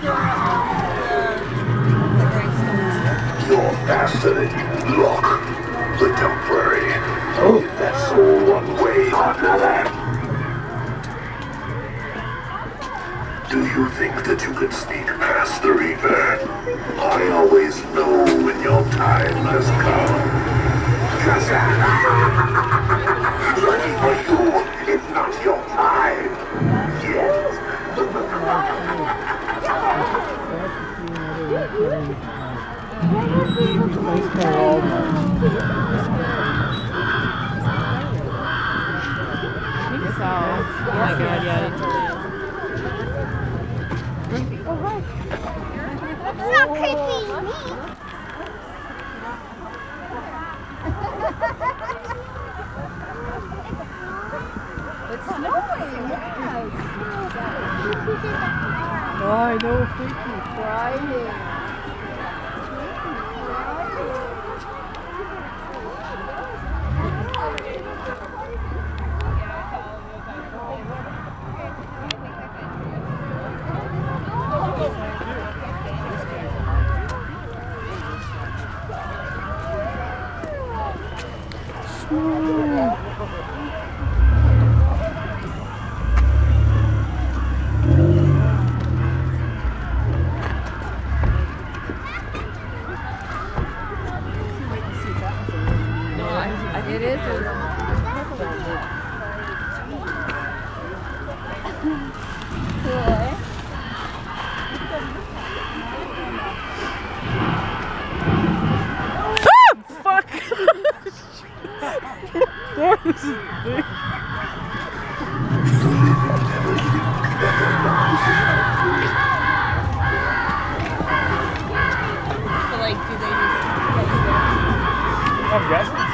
You're faster than you look. But don't worry. I'll oh. that soul one way or another. Do you think that you can sneak past the Reaper? I always know when your time has come. Lucky for I know, freaky Friday. It is. What is this thing? like, do they use... I'm guessing.